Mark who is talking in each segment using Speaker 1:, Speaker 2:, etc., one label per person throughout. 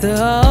Speaker 1: 的。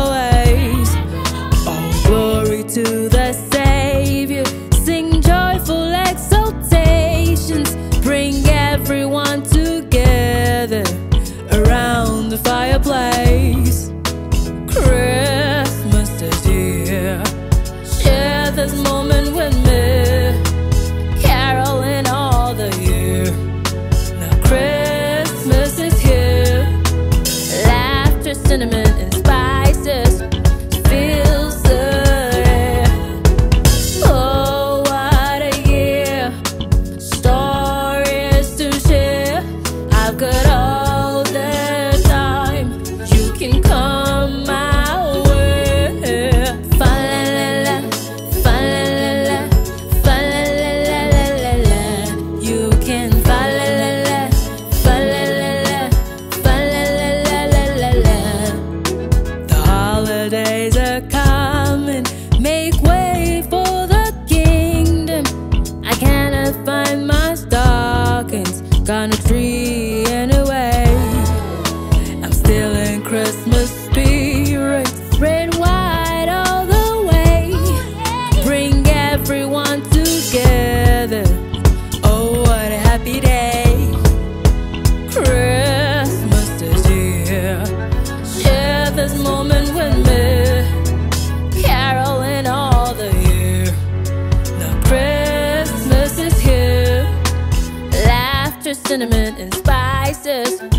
Speaker 1: this moment with me. Caroling all the year. Now Christmas is here. Laughter, cinnamon, and spices.